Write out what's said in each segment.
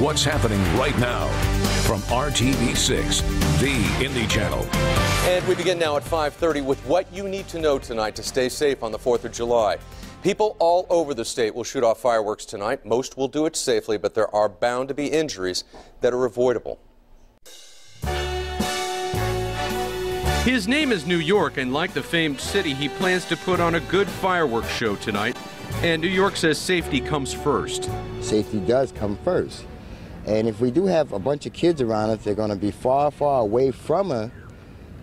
What's happening right now from RTV6, the Indy Channel. And we begin now at 5:30 with what you need to know tonight to stay safe on the 4th of July. People all over the state will shoot off fireworks tonight. Most will do it safely, but there are bound to be injuries that are avoidable. His name is New York, and like the famed city, he plans to put on a good fireworks show tonight. And New York says safety comes first. Safety does come first. And if we do have a bunch of kids around us, they're going to be far, far away from us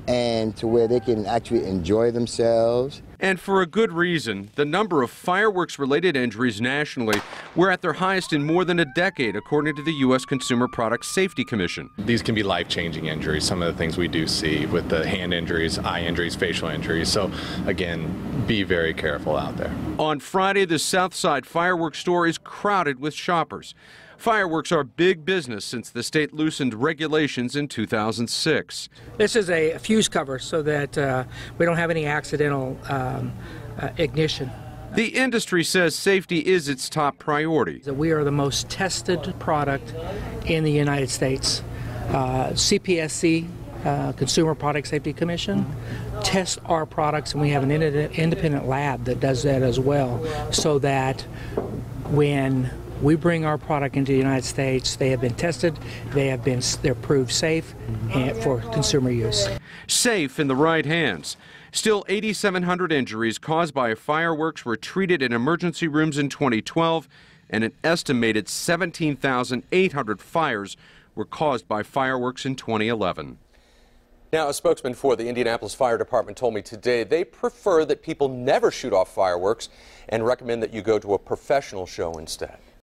and to where they can actually enjoy themselves. And for a good reason. The number of fireworks related injuries nationally were at their highest in more than a decade, according to the U.S. Consumer Product Safety Commission. These can be life changing injuries, some of the things we do see with the hand injuries, eye injuries, facial injuries. So, again, be very careful out there. On Friday, the Southside Fireworks store is crowded with shoppers. Fireworks are big business since the state loosened regulations in 2006. This is a fuse cover so that uh, we don't have any accidental um, uh, ignition. The industry says safety is its top priority. We are the most tested product in the United States. Uh, CPSC, uh, Consumer Product Safety Commission, tests our products, and we have an independent lab that does that as well, so that when we bring our product into the United States. They have been tested. They have been they're proved safe for consumer use. Safe in the right hands. Still, 8,700 injuries caused by fireworks were treated in emergency rooms in 2012, and an estimated 17,800 fires were caused by fireworks in 2011. Now, a spokesman for the Indianapolis Fire Department told me today they prefer that people never shoot off fireworks and recommend that you go to a professional show instead.